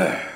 Ugh.